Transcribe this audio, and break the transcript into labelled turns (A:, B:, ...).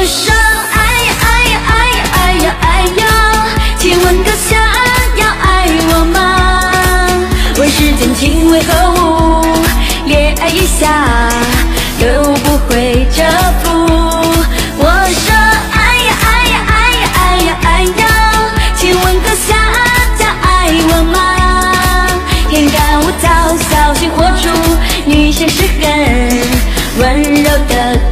A: 我说爱呀爱呀爱呀爱呀爱呀，请问阁下要爱我吗？问世间情为何物，恋爱一下都不会折服。我说爱呀爱呀爱呀爱呀爱呀，请问阁下叫爱我吗？天干物燥小心火烛，女性是很温柔的。